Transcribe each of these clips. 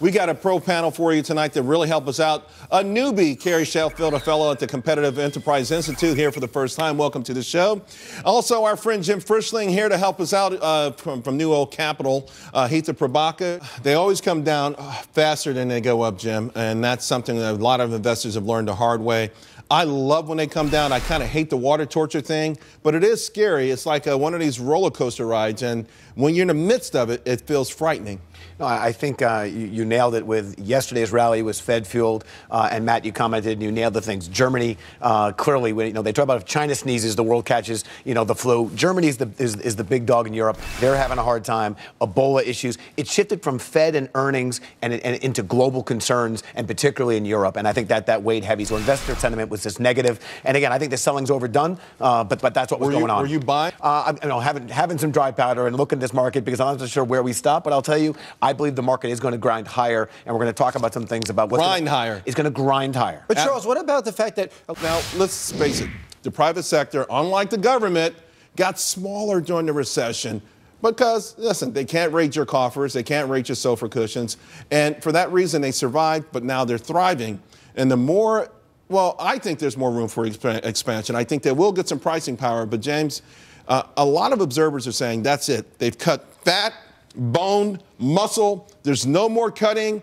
We got a pro panel for you tonight to really help us out. A newbie, Carrie Sheffield, a fellow at the Competitive Enterprise Institute, here for the first time. Welcome to the show. Also, our friend Jim Frischling here to help us out uh, from, from NewOak Capital, uh, Hitha Prabhakar. They always come down uh, faster than they go up, Jim, and that's something that a lot of investors have learned the hard way. I love when they come down. I kind of hate the water torture thing, but it is scary. It's like a, one of these roller coaster rides, and when you're in the midst of it, it feels frightening. No, I think uh, you, you, nailed it with yesterday's rally was Fed fueled, uh, and Matt, you commented and you nailed the things. Germany uh, clearly, you know, they talk about if China sneezes, the world catches, you know, the flu. Germany is the is, is the big dog in Europe. They're having a hard time. Ebola issues. It shifted from Fed and earnings and, and into global concerns, and particularly in Europe. And I think that that weighed heavy. So investor sentiment was just negative. And again, I think the selling's overdone, uh, but but that's what was were going you, on. Were you buying? Uh, I'm, you know, having having some dry powder and looking at this market because I'm not sure where we stop. But I'll tell you, I believe the market is going to grind higher, and we're going to talk about some things about what's grind gonna, higher. It's going to grind higher. But Charles, what about the fact that now let's face it, the private sector, unlike the government, got smaller during the recession because listen, they can't rate your coffers, they can't rate your sofa cushions, and for that reason they survived, but now they're thriving. And the more, well, I think there's more room for exp- expansion. I think they will get some pricing power, but James, uh, a lot of observers are saying that's it. They've cut fat bone, muscle. There's no more cutting.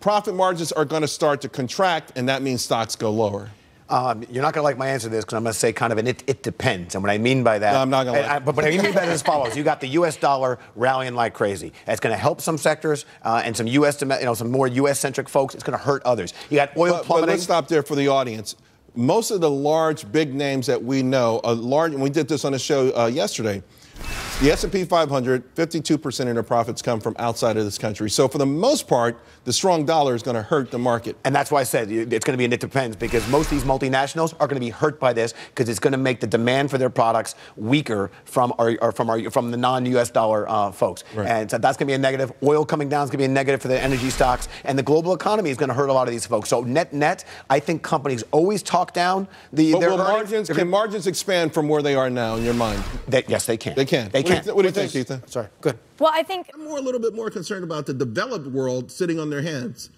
Profit margins are going to start to contract, and that means stocks go lower. Um, you're not going to like my answer to this because I'm going to say kind of an it, it depends. And what I mean by that. No, I'm not going to like But what I mean by that is as follows. You got the U.S. dollar rallying like crazy. That's going to help some sectors uh, and some U.S. you know, some more U.S. centric folks. It's going to hurt others. You got oil but, plummeting. But let's stop there for the audience. Most of the large, big names that we know, a large, and we did this on the show uh, yesterday, the S&P 500, 52% of their profits come from outside of this country. So for the most part, the strong dollar is going to hurt the market. And that's why I said it's going to be an it depends because most of these multinationals are going to be hurt by this because it's going to make the demand for their products weaker from our, from our from the non-U.S. dollar uh, folks. Right. And so that's going to be a negative. Oil coming down is going to be a negative for the energy stocks, and the global economy is going to hurt a lot of these folks. So net net, I think companies always talk down the. But their margins can margins expand from where they are now in your mind? They, yes, they can. They can. They what can. Do you, what do you think, Ethan? Sorry. Good. Well, I think I'm more a little bit more concerned about the developed world sitting on their hands.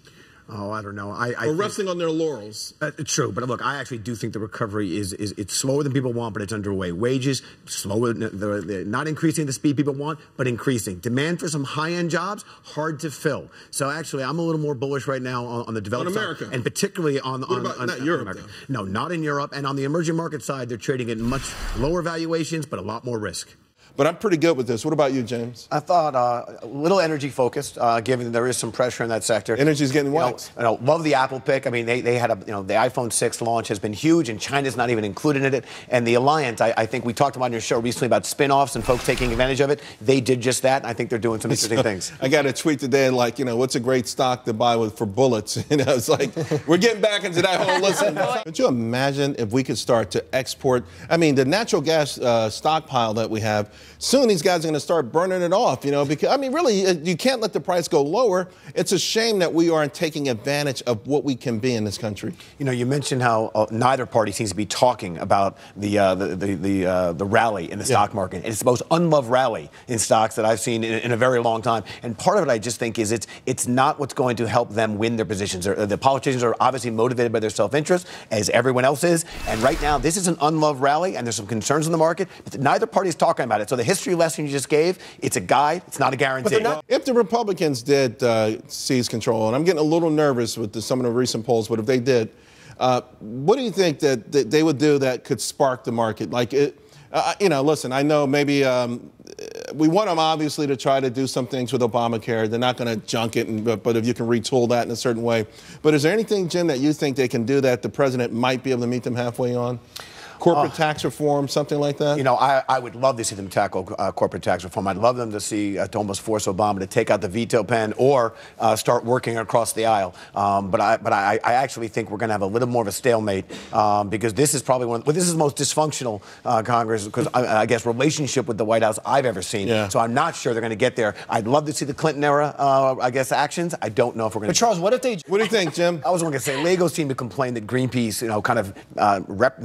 Oh, I don't know. I, I or resting on their laurels. Uh, true, but look, I actually do think the recovery is, is it's slower than people want, but it's underway. Wages slower, they're, they're not increasing the speed people want, but increasing. Demand for some high-end jobs hard to fill. So actually, I'm a little more bullish right now on, on the developed on America. side, and particularly on what on, about, on, not on Europe. America. Though. No, not in Europe, and on the emerging market side, they're trading at much lower valuations, but a lot more risk. But I'm pretty good with this. What about you, James? I thought uh, a little energy focused, uh, given there is some pressure in that sector. Energy's getting waxed. You know, you know, love the Apple pick. I mean, they, they had a, you know, the iPhone 6 launch has been huge, and China's not even included in it. And the Alliance, I, I think we talked about on your show recently about spin offs and folks taking advantage of it. They did just that, and I think they're doing some interesting so, things. I got a tweet today, like, you know, what's a great stock to buy with for bullets? You know, it's like, we're getting back into that whole listen. Could you imagine if we could start to export? I mean, the natural gas uh, stockpile that we have, soon these guys are going to start burning it off, you know, because, I mean, really, uh, you can't let the price go lower. It's a shame that we aren't taking advantage of what we can be in this country. You know, you mentioned how uh, neither party seems to be talking about the uh, the the the, uh, the, rally in the stock market. It's the most unloved rally in stocks that I've seen in, in, a very long time. And part of it, I just think, is it's it's not what's going to help them win their positions. The politicians are obviously motivated by their self-interest, as everyone else is. And right now, this is an unloved rally, and there's some concerns in the market. But neither party is talking about it. So the history lesson you just gave, it's a guide. It's not a guarantee. Not, if the Republicans did uh, seize control, and I'm getting a little nervous with the, some of the recent polls, but if they did, uh, what do you think that, that, they would do that could spark the market? Like, it, uh, you know, listen, I know maybe um, we want them obviously to try to do some things with Obamacare. They're not going to junk it, and, but, but if you can retool that in a certain way. But is there anything, Jim, that you think they can do that the president might be able to meet them halfway on? Corporate uh, tax reform, something like that? You know, I, I would love to see them tackle uh, corporate tax reform. I'd love them to see uh, to almost force Obama to take out the veto pen or uh, start working across the aisle. Um, but I, but I, I actually think we're going to have a little more of a stalemate um, because this is probably one. Well, this is the most dysfunctional uh, Congress because I, I, guess relationship with the White House I've ever seen. Yeah. So I'm not sure they're going to get there. I'd love to see the Clinton era, uh, I guess, actions. I don't know if we're going to. But Charles, what if they? What do you think, Jim? I was going to say Legos seem to complain that Greenpeace, you know, kind of rep-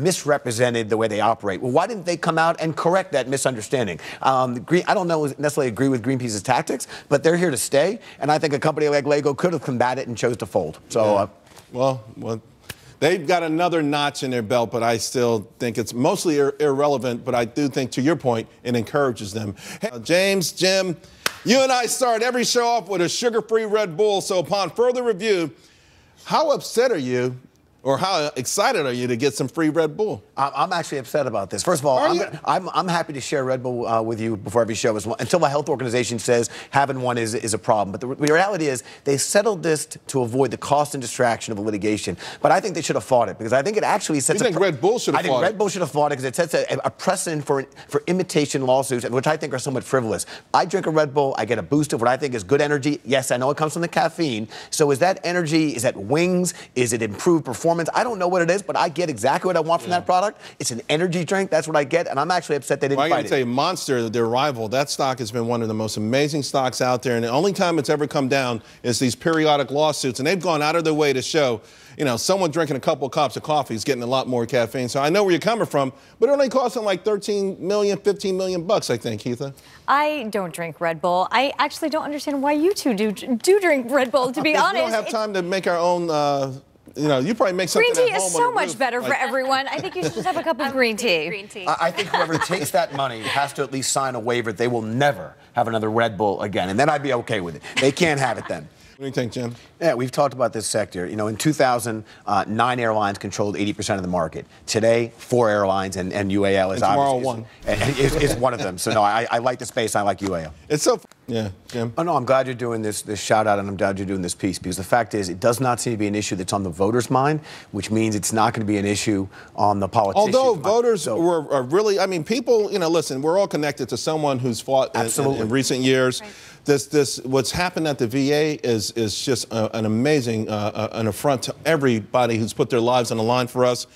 misrepresented the way they operate. Well, why didn't they come out and correct that misunderstanding? Um, Green, I don't know necessarily agree with Greenpeace's tactics, but they're here to stay, and I think a company like Lego could have combated and chose to fold. So, Yeah. uh, well, well, they've got another notch in their belt, but I still think it's mostly ir- irrelevant. But I do think, to your point, it encourages them. Hey, uh, James, Jim, you and I start every show off with a sugar-free Red Bull. So upon further review, how upset are you, or how excited are you to get some free Red Bull? I'm I'm actually upset about this. First of all, I'm. I'm, I'm happy to share Red Bull uh, with you before every show as well, until my health organization says having one is, is a problem. But the, the reality is they settled this to avoid the cost and distraction of a litigation. But I think they should have fought it because I think it actually sets You a think Red Bull should have fought it? I think Red? Bull should have fought it because it sets a, a precedent for, for imitation lawsuits, which I think are somewhat frivolous. I drink a Red Bull, I get a boost of what I think is good energy. Yes, I know it comes from the caffeine. So is that energy, is that wings? Is it improved performance? I don't know what it is, but I get exactly what I want from that product. It's an energy drink. That's what I get, and I'm actually upset they didn't Well, I got fight to it. tell you, Monster, their rival, that stock has been one of the most amazing stocks out there. And the only time it's ever come down is these periodic lawsuits. And they've gone out of their way to show, you know, someone drinking a couple of cups of coffee is getting a lot more caffeine. So I know where you're coming from, but it only cost them like 13 million, 15 million bucks, I think, Hitha. I don't drink Red Bull. I actually don't understand why you two do do drink Red Bull. To be honest, we don't have It's- time to make our own. Uh, you know, you probably make something green tea at is home on so much roof, better for everyone. I think you should just have a cup of green tea. Green tea. I I think whoever takes that money has to at least sign a waiver that they will never have another Red Bull again, and then I'd be okay with it. They can't have it then. What do you think, Jim? Yeah, we've talked about this sector. You know, in 2000, uh, nine airlines controlled 80% of the market. Today, four airlines and, and UAL is And tomorrow obviously one. and- and is, is one of them. So no, I, I like the space. I like UAL. It's so. Yeah, Jim. Oh no, I'm glad you're doing this this shout out, and I'm glad you're doing this piece because the fact is, it does not seem to be an issue that's on the voters' mind, which means it's not going to be an issue on the politicians' Although mind. voters So- were are really, I mean, people, you know, listen, we're all connected to someone who's fought in- in, in recent years. This, this, what's happened at the VA is is just a, an amazing, uh, uh, an affront to everybody who's put their lives on the line for us.